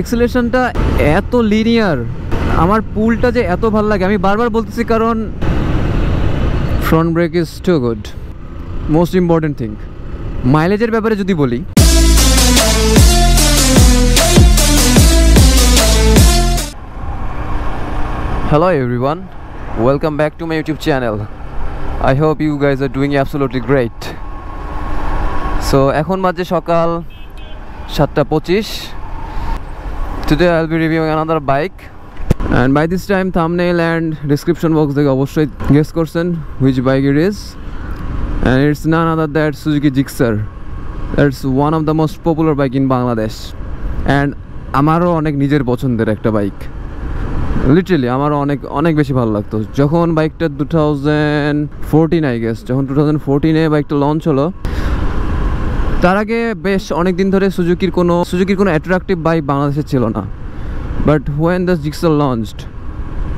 এক্সেলেশনটা এত লিনিয়ার আমার পুলটা যে এত ভালো লাগে, আমি বারবার বলতেছি কারণ front brake is too good most important thing মাইলেজের ব্যাপারে যদি বলি hello everyone welcome back to my YouTube channel I hope you guys are doing absolutely great. So এখন বাজে সকাল সাতটা পঁচিশ। Today I'll be reviewing another bike and by this time thumbnail and description box থেকে অবশ্যই guess করছেন which bike it is and it's none other than Suzuki Gixxer that's one of the most popular bike in Bangladesh and আমারও অনেক নিজের পছন্দের একটা bike literally আমারও অনেক অনেক বেশি ভালো লাগতো যখন বাইকটা two thousand fourteen I guess যখন টু থাউজেন্ড ফোরটিনে বাইকটা লঞ্চ হলো তার আগে বেশ অনেক দিন ধরে সুজুকির কোনো সুজুকির কোনো অ্যাট্রাকটিভ বাইক বাংলাদেশে ছিল না। But when the Gixxer launched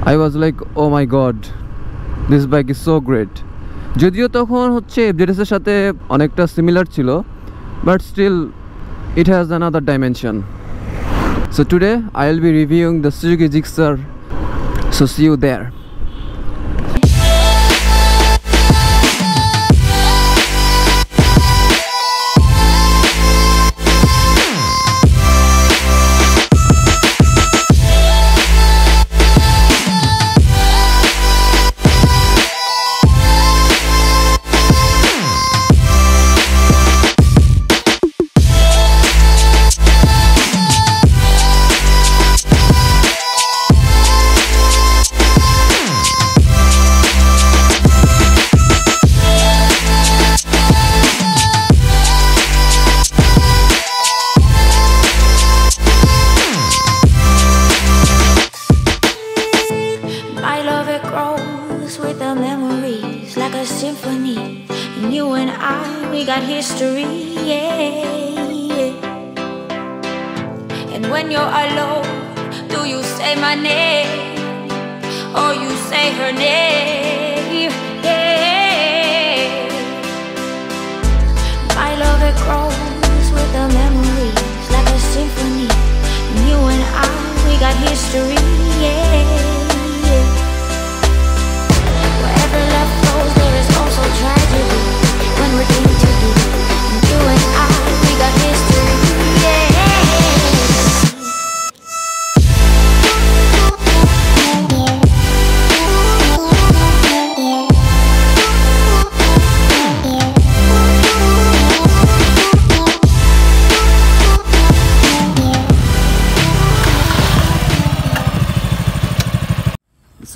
I was like oh my god this bike is so great যদিও তখন হচ্ছে এফজেডএসের সাথে অনেকটা সিমিলার ছিল but still it has another dimension So today I will be reviewing the Suzuki Gixxer so see you there.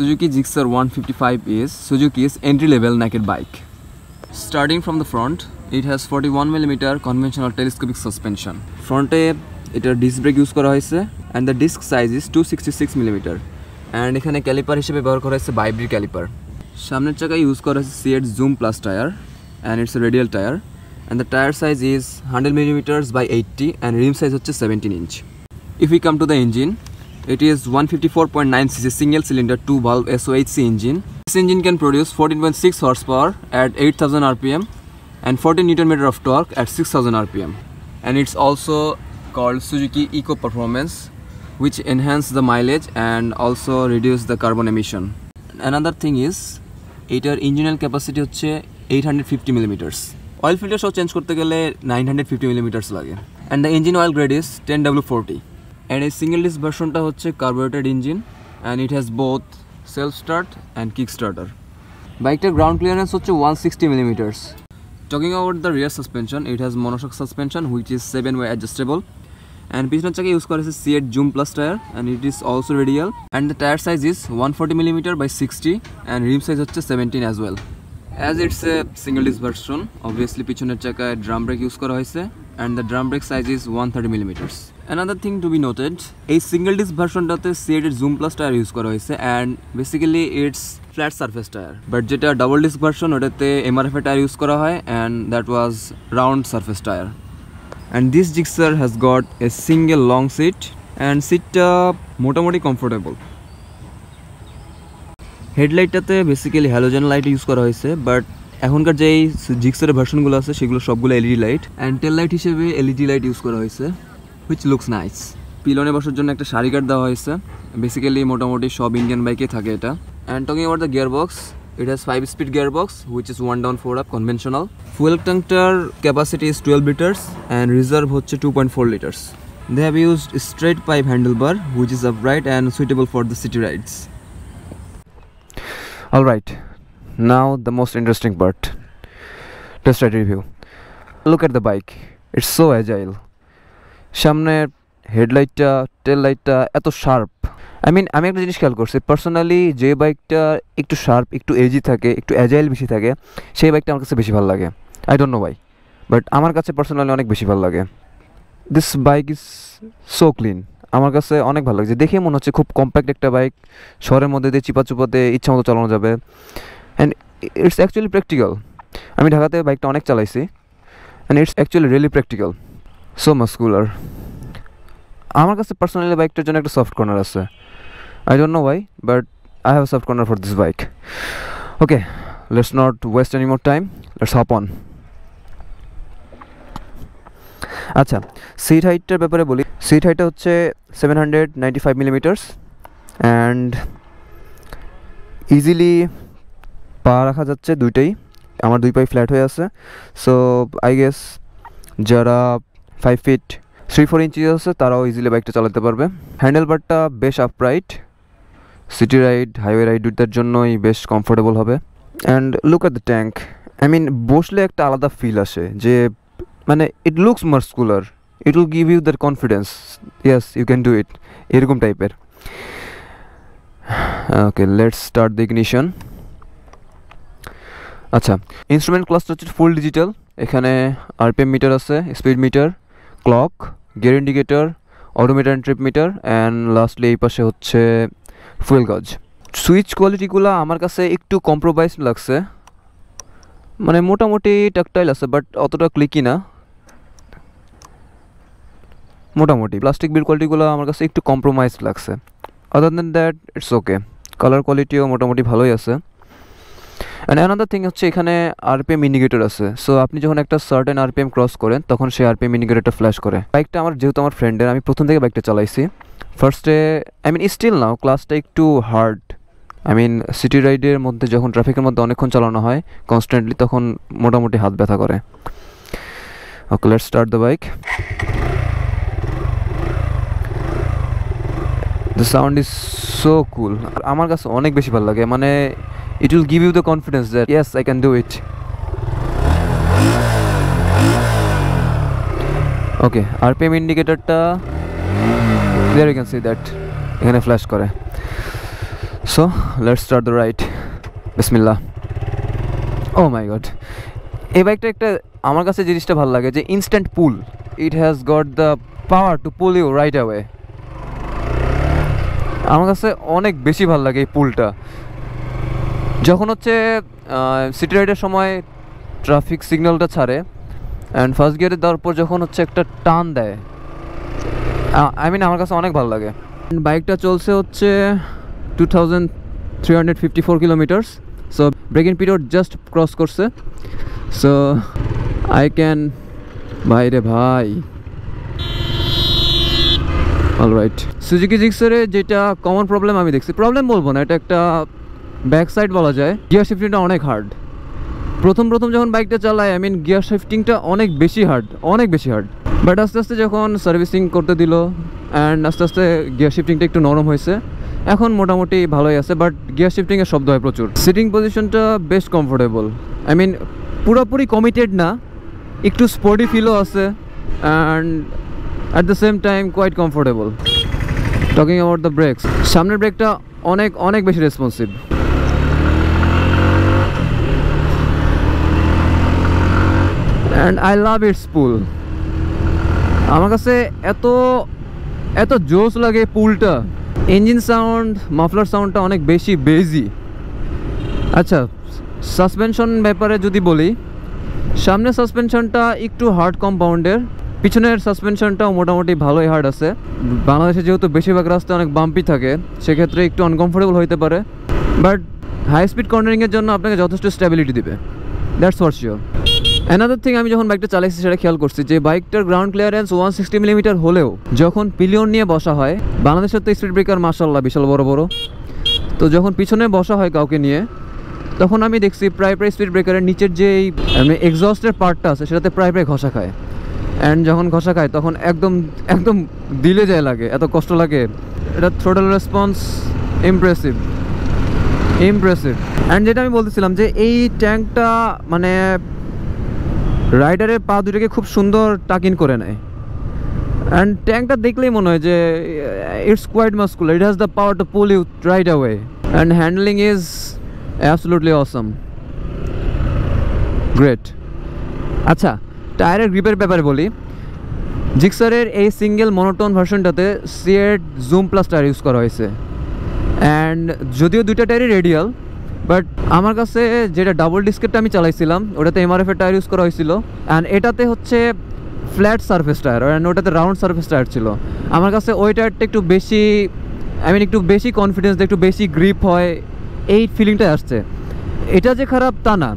Suzuki Gixxer 155 is Suzuki's entry-level naked bike. Starting from the front, it has 41mm conventional telescopic suspension. ফ্রন্টে এটা disc brake use করা হয়েছে and the disc size is two sixty six millimetre and এখানে caliper হিসেবে ব্যবহার করা হয়েছে বাইব্রি caliper সামনের চাকায় ইউজ করা হয়েছে CEAT Zoom plus tyre and it's radial tyre and the tyre size is hundred millimetres by eighty and rim size হচ্ছে seventeen inch If we come to the engine, it is 154.9 cc single cylinder 2 valve SOHC engine. This engine can produce 14.6 horsepower at 8000 rpm and 14 newton meter of torque at 6000 rpm. And it's also called Suzuki Eco Performance, which enhance the mileage and also reduce the carbon emission. Another thing is, এটার engine oil capacity হচ্ছে eight hundred fifty millimetres oil filter সহ change করতে গেলে nine hundred fifty millimetres লাগে and the engine oil grade is ten W forty and এই single disc ভার্সনটা হচ্ছে carburetted engine and it has both self start and kick starter বাইকটার ground clearance হচ্ছে one sixty millimetres talking about the rear suspension it has monoshock suspension, which is 7 way adjustable. And পিছনের চাকা use করা হয়েছে CEAT zoom plus tyre and it is also radial and the tyre size is one forty millimetre by sixty and rim size হচ্ছে seventeen as well as it's a single disc version obviously পিছনের চাকায় drum brake use করা হয়েছে and the drum brake size is one thirty millimetres another thing to be noted এই single disc ভার্সনটাতে সিএটের zoom plus tyre use করা হয়েছে and basically it's flat surface tyre but যেটা ডাবল ডিস্ক ভার্সন ওটাতে MRF tyre use করা হয় and that was round surface tyre and this Gixxer has got a single long seat and সিটটা মোটামুটি comfortable হেডলাইটটাতে basically halogen light use করা হয়েছে but এখনকার যেই জিক্সারের ভার্সনগুলো আছে সেগুলো সবগুলো LED light and tail light হিসেবে এলইডি লাইট ইউজ করা হয়েছে হুইচ লুকস নাইস পিলনে বসার জন্য একটা শাড়ি কার্ড দেওয়া হয়েছে। বেসিক্যালি মোটামুটি সব ইন্ডিয়ান বাইকে থাকে এটা। And talking about the gear box it has five speed gear box which is one down four up conventional fuel ট্যাঙ্কটার capacity is twelve litres and reserve হচ্ছে two point four litres they have used straight pipe handle bar which is upright and suitable for the city rides All right, now the most interesting part. Test ride review. Look at the bike, it's so agile. সামনের হেডলাইটটা টেল লাইটটা এত sharp I mean আমি একটা জিনিস খেয়াল করছি personally যে বাইকটা একটু শার্প একটু এজি থাকে একটু অ্যাজাইল বেশি থাকে সেই বাইকটা আমার কাছে বেশি ভালো লাগে। I don't know why but আমার কাছে পার্সোনালি অনেক বেশি ভালো লাগে। This bike is so clean আমার কাছে অনেক ভালো লাগছে। দেখে মনে হচ্ছে খুব কম্প্যাক্ট একটা বাইক শহরের মধ্যে দিয়ে চিপা চুপাতে ইচ্ছা মতো চালানো যাবে। অ্যান্ড ইটস অ্যাকচুয়ালি প্র্যাকটিক্যাল আমি ঢাকাতে বাইকটা অনেক চালাইছি and it's actually really practical so muscular আমার কাছে পার্সোনালি বাইকটার জন্য একটা সফট কর্নার আছে। I don't know why but I have soft corner for this bike okay let's not waste any more time let's hop on আচ্ছা seat হাইটটার ব্যাপারে বলি। সিট হাইটটা হচ্ছে seven hundred ninety five millimetres and easily পা রাখা যাচ্ছে দুইটাই। আমার দুই পাই ফ্ল্যাট হয়ে আছে। সো আই গেস যারা five feet three four inch আছে, তারাও ইজিলি বাইকটা চালাতে পারবে। হ্যান্ডেল বারটা বেশ upright city ride highway ride দুইটার জন্যই বেশ কমফোর্টেবল হবে। And look at the tank I mean বসলে একটা আলাদা ফিল আসে যে মানে it looks muscular it will give you that confidence yes you can do it এরকম টাইপের okay let's start the ignition আচ্ছা ইনস্ট্রুমেন্ট ক্লাসটা হচ্ছে ফুল ডিজিটাল এখানে আরপিএম মিটার আছে speed meter clock gear indicator odometer and trip meter and lastly এই পাশে হচ্ছে ফুয়েল গজ সুইচ কোয়ালিটিগুলো আমার কাছে একটু কম্প্রোমাইজ লাগছে। মানে মোটামুটি টাকটাইল আছে বাট অতটা ক্লিকি না। মোটামুটি প্লাস্টিক বিল কোয়ালিটিগুলো আমার কাছে একটু কম্প্রোমাইজ লাগছে। Other than that it's okay colour কোয়ালিটিও মোটামুটি ভালোই আছে। অ্যান্ড অ্যানাদার থিং হচ্ছে এখানে আরপিএম ইন্ডিকেটর আছে। সো আপনি যখন একটা সার্টেন আরপিএম ক্রস করেন, তখন সেই আরপিএম ইন্ডিকেটরটা ফ্ল্যাশ করে। বাইকটা আমার যেহেতু আমার ফ্রেন্ডের আমি প্রথম থেকে বাইকটা চালাইছি। ফার্স্টে আই মিন স্টিল নাও ক্লাসটা একটু হার্ড আই মিন সিটি রাইডের মধ্যে যখন ট্রাফিকের মধ্যে অনেকক্ষণ চালানো হয় কনস্ট্যান্টলি তখন মোটামুটি হাত ব্যথা করে। Okay let start the bike the sound is so cool আমার কাছে অনেক বেশি ভালো লাগে। মানে it will give you the confidence that yes I can do it okay RPM ইন্ডিকেটরটা there you can see that এখানে ফ্ল্যাশ করে। So let's start the ride Bismillah oh my god এই বাইকটা একটা, আমার কাছে জিনিসটা ভালো লাগে যে instant pull it has got the power to pull you right away আমার কাছে অনেক বেশি ভালো লাগে এই পুলটা যখন হচ্ছে সিটি রাইডের সময় ট্রাফিক সিগন্যালটা ছাড়ে অ্যান্ড ফার্স্ট গিয়ারে দেওয়ার পর যখন হচ্ছে একটা টান দেয় আই মিন আমার কাছে অনেক ভালো লাগে। বাইকটা চলছে হচ্ছে two thousand three hundred fifty four kilometres so breaking period just cross করছে সো আই ক্যান ভাই রে ভাই। অল রাইট সুজুকি জিক্সারে যেটা কমন প্রবলেম আমি দেখছি। প্রবলেম বলব না, এটা একটা ব্যাক সাইড বলা যায়, গিয়ার শিফটিংটা অনেক হার্ড প্রথম প্রথম যখন বাইকটা চালাই আই মিন গিয়ার শিফটিংটা অনেক বেশি হার্ড অনেক বেশি হার্ড বাট আস্তে আস্তে যখন সার্ভিসিং করতে দিল অ্যান্ড আস্তে আস্তে গিয়ার শিফটিংটা একটু নরম হয়েছে, এখন মোটামুটি ভালোই আছে বাট গিয়ার শিফটিংয়ের শব্দ হয় প্রচুর। সিটিং পজিশনটা বেশ কমফোর্টেবল আই মিন পুরোপুরি কমিটেড না, একটু স্পোর্টি ফিলও আছে and at the same time quite comfortable talking about the brakes সামনের ব্রেকটা অনেক অনেক বেশি responsive and I love its pull আমার কাছে এত এত জোস লাগে পুলটা। ইঞ্জিন সাউন্ড মাফলার সাউন্ডটা অনেক বেশি বেজি আচ্ছা সাসপেনশন ব্যাপারে যদি বলি সামনের সাসপেনশনটা একটু হার্ড কম্পাউন্ডের পিছনের সাসপেনশনটাও মোটামুটি ভালোই হার্ড আছে। বাংলাদেশে যেহেতু বেশিরভাগ রাস্তা অনেক বাম্পি থাকে, সেক্ষেত্রে একটু আনকমফোর্টেবল হইতে পারে। বাট হাই স্পিড কর্নারিংয়ের জন্য আপনাকে যথেষ্ট স্টেবিলিটি দিবে। That's for sure another thing আমি যখন বাইকটা চালাইছি সেটা খেয়াল করছি যে বাইকটার ground clearance one sixty millimetre হলেও যখন পিলিয়ন নিয়ে বসা হয়, বাংলাদেশের তো স্পিড ব্রেকার মার্শাল্লাহ বিশাল বড় বড়। তো যখন পিছনে বসা হয় কাউকে নিয়ে, তখন আমি দেখছি প্রায় প্রায় স্পিড ব্রেকারের নিচের যে এই এক্সস্টের পার্টটা আছে, সেটাতে প্রায় প্রায় ঘষা খায়। অ্যান্ড যখন ঘষা খায়, তখন একদম একদম দিলে যায় লাগে, এত কষ্ট লাগে। এটা throttle response impressive impressive and যেটা আমি বলতেছিলাম যে এই ট্যাঙ্কটা মানে রাইডারের পা দুটোকে খুব সুন্দর টাকিন করে নেয়। অ্যান্ড ট্যাঙ্কটা দেখলেই মনে হয় যে it's quite muscular it has the power to pull you right away and handling is absolutely awesome great আচ্ছা টায়ারের গ্রিপের ব্যাপারে বলি। জিক্সারের এই single monotone ভার্সনটাতে CEAT zoom plus tyre use করা হয়েছে। অ্যান্ড যদিও দুইটা টায়ারই রেডিয়াল বাট আমার কাছে যেটা ডাবল ডিস্কেটটা আমি চালাইছিলাম, ওটাতে এমআরএফের টায়ার ইউজ করা হয়েছিল অ্যান্ড এটাতে হচ্ছে ফ্ল্যাট সার্ফেস টায়ার অ্যান্ড ওটাতে রাউন্ড সার্ফেস টায়ার ছিল। আমার কাছে ওই টায়ারটা একটু বেশি আই মিন একটু বেশি কনফিডেন্স একটু বেশি গ্রিপ হয়, এই ফিলিংটাই আসছে। এটা যে খারাপ, তা না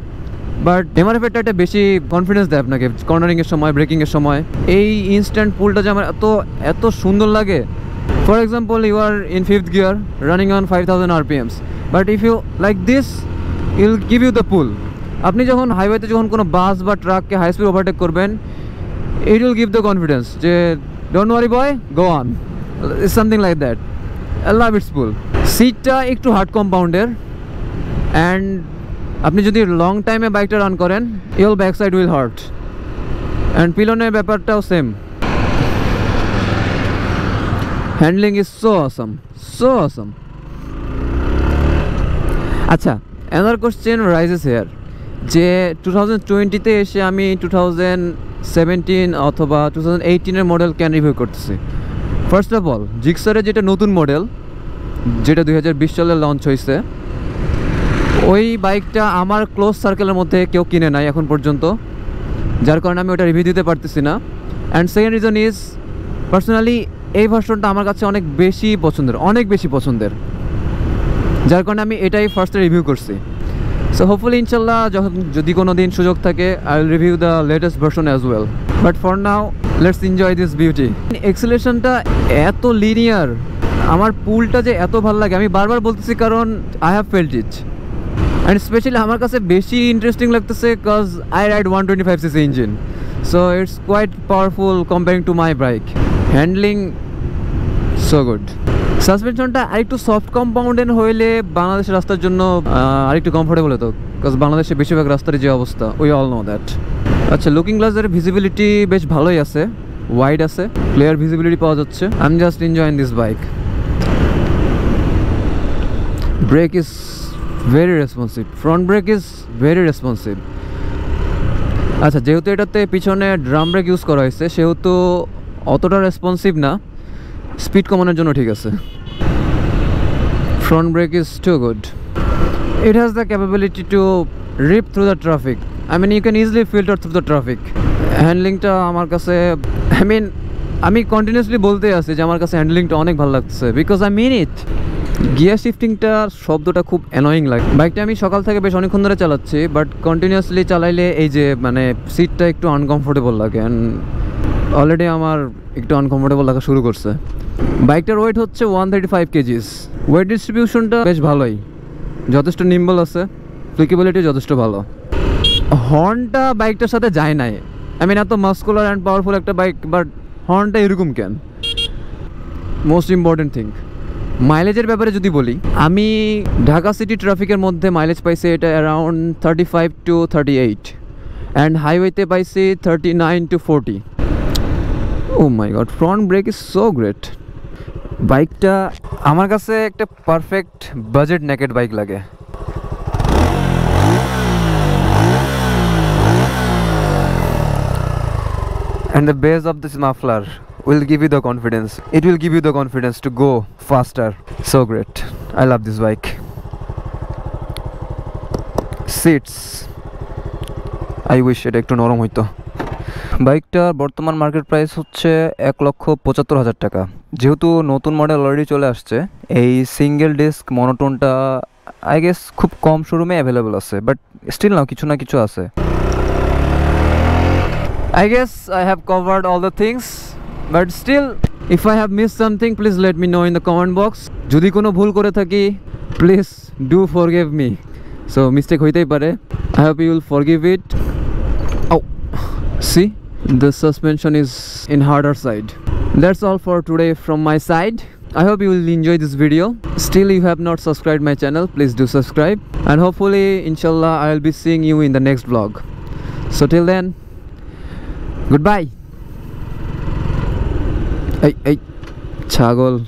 বাট এমআরএফ টায়ারটা বেশি কনফিডেন্স দেয় আপনাকে কর্নারিংয়ের সময় ব্রেকিংয়ের সময়। এই ইনস্ট্যান্ট পুলটা যে আমার এত এত সুন্দর লাগে for example you are in fifth gear running on five thousand RPMs but if you like this I'll give you the pull আপনি যখন হাইওয়েতে যখন কোনো বাস বা ট্রাককে হাই স্পিড ওভারটেক করবেন it will give the confidence যে don't worry boy go on something like that love its pull সিটটা একটু হার্ড কম্পাউন্ডের অ্যান্ড আপনি যদি লং টাইমে বাইকটা রান করেন you'll back side will hurt and পিলনের ব্যাপারটাও same handling is so awesome so awesome আচ্ছা অ্যানার কোশ্চেন রাইজেস হেয়ার যে টু থাউজেন্ড টোয়েন্টিতে এসে আমি টু থাউজেন্ড সেভেন্টিন অথবা টু থাউজেন্ড এইটিনের মডেল ক্যান রিভিউ করতেছি? ফার্স্ট অফ অল জিক্সারের যেটা নতুন মডেল যেটা দুই হাজার বিশ সালে লঞ্চ হয়েছে ওই বাইকটা আমার ক্লোজ সার্কেলের মধ্যে কেউ কিনে নাই এখন পর্যন্ত, যার কারণে আমি ওটা রিভিউ দিতে পারতেছি না। And second reason is personally এই ভার্সনটা আমার কাছে অনেক বেশি পছন্দের, অনেক বেশি পছন্দের। যার কারণে আমি এটাই ফার্স্টে রিভিউ করছি। সো হোপফুলি ইনশাল্লাহ, যখন, যদি কোনো দিন সুযোগ থাকে I will review the latest version as well but for now let's enjoy this beauty এক্সেলেশনটা এত লিনিয়ার আমার পুলটা যে এত ভালো লাগে, আমি বারবার বলতেছি কারণ I have felt it and specially আমার কাছে বেশি ইন্টারেস্টিং লাগতেছে because I ride one twenty five CC engine so it's quite powerful comparing to my bike handling so good সাসপেনশনটা আরেকটু সফট কম্পাউন্ডের হইলে বাংলাদেশের রাস্তার জন্য আরেকটু কমফোর্টেবল হতো। বিকজ বাংলাদেশে বেশিরভাগ রাস্তার যে অবস্থা উই অল নো দ্যাট আচ্ছা লুকিং গ্লাসের ভিজিবিলিটি বেশ ভালোই আছে ওয়াইড আছে ক্লিয়ার ভিজিবিলিটি পাওয়া যাচ্ছে। I am just enjoying this bike brake is very responsive front brake is very responsive আচ্ছা যেহেতু এটাতে পিছনে ড্রাম ব্রেক ইউজ করা হয়েছে, সেহেতু অতটা রেসপন্সিভ না। স্পিড কমানোর জন্য ঠিক আছে। Front brake is too good it has the capability to rip through the traffic I mean you can easily filter through the traffic হ্যান্ডলিংটা আমার কাছে আই মিন আমি কন্টিনিউসলি বলতে আছি যে আমার কাছে হ্যান্ডলিংটা অনেক ভালো লাগছে because I mean it gear শিফটিংটা শব্দটা খুব অ্যানোয়িং লাগে। বাইকটা আমি সকাল থেকে বেশ অনেকক্ষণ ধরে চালাচ্ছি বাট কন্টিনিউয়াসলি চালাইলে এই যে মানে সিটটা একটু আনকমফোর্টেবল লাগে। অ্যান্ড অলরেডি আমার একটু আনকমফোর্টেবল লাগা শুরু করছে। বাইকটার ওয়েট হচ্ছে one thirty five kgs weight ডিস্ট্রিবিউশনটা বেশ ভালোই। যথেষ্ট নিম্বল আছে। ফ্লিকেবিলিটি যথেষ্ট ভালো। হর্নটা বাইকটার সাথে যায় নাই। আই মিন এত মাস্কুলার অ্যান্ড পাওয়ারফুল একটা বাইক বাট হর্নটা এরকম কেন? মোস্ট ইম্পর্টেন্ট থিং মাইলেজের ব্যাপারে যদি বলি, আমি ঢাকা সিটি ট্রাফিকের মধ্যে মাইলেজ পাইছি এটা around thirty five to thirty eight and হাইওয়েতে পাইছি thirty nine to forty oh my god front brake is so great বাইকটা আমার কাছে একটা পারফেক্ট বাজেট নেকেড বাইক লাগে And the base of this muffler will give you the confidence. It will give you the confidence to go faster. So great. I love this bike. Seats. I wish এটা একটু নরম হইতো বাইকটার বর্তমান market price হচ্ছে এক লক্ষ পঁচাত্তর হাজার টাকা। যেহেতু নতুন মডেল অলরেডি চলে আসছে, এই সিঙ্গেল ডিস্ক মনোটোনটা আই গেস খুব কম শোরুমে অ্যাভেলেবল আছে বাট স্টিল নাও, কিছু না কিছু আছে। I guess I have covered all the things but still if I have miss something please let me know in the comment box যদি কোনো ভুল করে থাকি please do forgive me so mistake হইতেই পারে। I have you'll forgive it oh see the suspension is in harder side. That's all for today from my side. I hope you will enjoy this video. Still you have not subscribed my channel please do subscribe. And hopefully inshallah i'll be seeing you in the next vlog. So till then goodbye. Hey hey chagol.